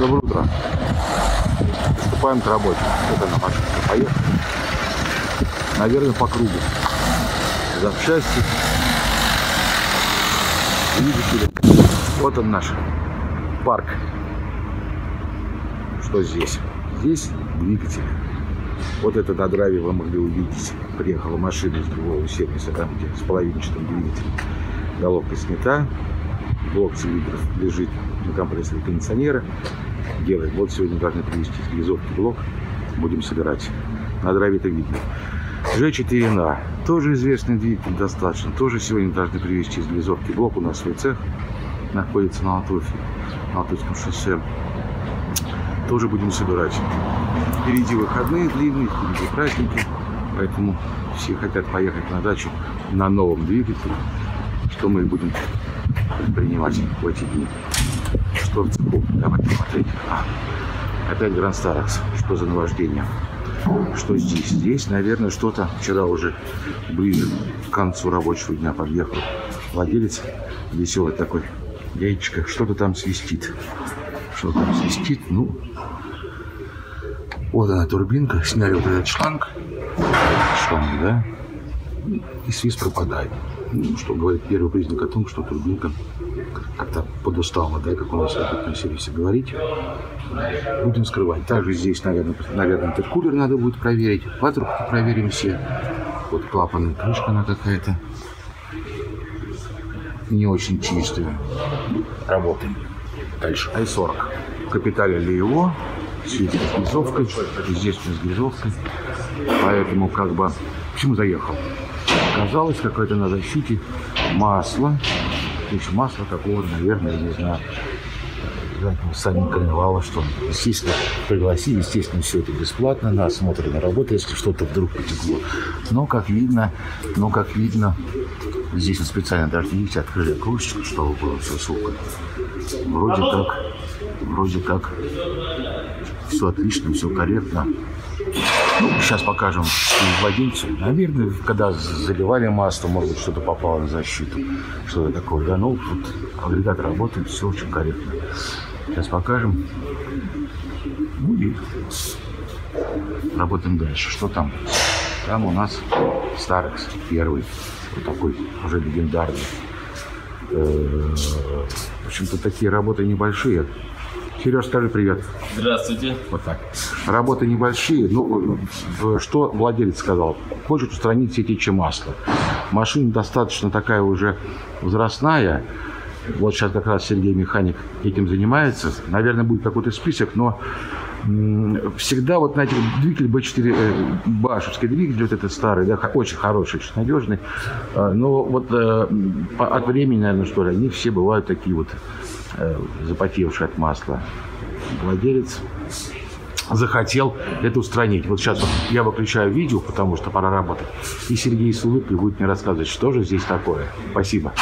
утро. Приступаем к работе. Вот она машинка поехала. Наверное, по кругу. Запчасти. Двигатели. Вот он наш парк. Что здесь? Здесь двигатель. Вот это на драйве вы могли увидеть. Приехала машина из другого сервиса, там где с половинчатым двигателем. Головка снята. Блок цилиндров лежит на компрессоре кондиционера. Делает. Вот сегодня должны привезти из глизовки блок. Будем собирать. На драйве это видно. G4NA. Тоже известный двигатель достаточно. Тоже сегодня должны привезти из глизовки блок. У нас свой цех находится на Алтуфе, на Алтуфском шоссе. Тоже будем собирать. Впереди выходные длинные, впереди праздники. Поэтому все хотят поехать на дачу на новом двигателе. Что мы будем предпринимать в эти дни? Что в цеху? Давайте смотреть. А, опять Гранд Старекс. Что за наваждение? Что здесь? Здесь, наверное, что-то вчера уже ближе к концу рабочего дня подъехал владелец. Веселый такой яичко. Что-то там свистит. Что там свистит? Ну, вот она турбинка. Сняли вот этот шланг. Шланг, да? И свист пропадает. Ну, что говорит первый признак о том, что турбинка как-то подустала, да, как у нас любят на сервисе говорить. Будем скрывать. Также здесь, наверное, наверное, интеркулер надо будет проверить. Патрубки проверим все. Вот клапан, крышка она какая-то не очень чистая. Работаем. Дальше. i40. Капиталили его. Здесь с глизовкой. Здесь с глизовкой. Поэтому как бы... Почему заехал? Оказалось, какое-то на защите масло. То есть масло какого-то, наверное, не знаю, сами коленвала, что, естественно, пригласили, естественно, все это бесплатно на осмотр, на работу, если что-то вдруг потекло. Но, как видно, но, как видно, здесь вот специально даже, видите, открыли кружечку, чтобы было все сухо. Вроде как, вроде как все отлично, все корректно. Ну, сейчас покажем владельцу. Наверное, когда заливали масло, может быть, что-то попало на защиту. Что-то такое, да. Ну, тут агрегат работает, все очень корректно. Сейчас покажем. Ну и работаем дальше. Что там? Там у нас Старекс первый. Вот такой уже легендарный. Э, в общем-то, такие работы небольшие. Сереж, скажи привет. Здравствуйте. Вот так. Работы небольшие. Ну, что владелец сказал? Хочет устранить все течи масла. Машина достаточно такая уже возрастная. Вот сейчас как раз Сергей Механик этим занимается. Наверное, будет какой-то список, но всегда вот на этих двигатель B4, э, башевский двигатель, вот этот старый, да, очень хороший, очень надежный. А, но вот э, от времени, наверное, что ли, они все бывают такие вот э, запотевшие от масла. Владелец захотел это устранить. Вот сейчас вот я выключаю видео, потому что пора работать. И Сергей с улыбкой будет мне рассказывать, что же здесь такое. Спасибо.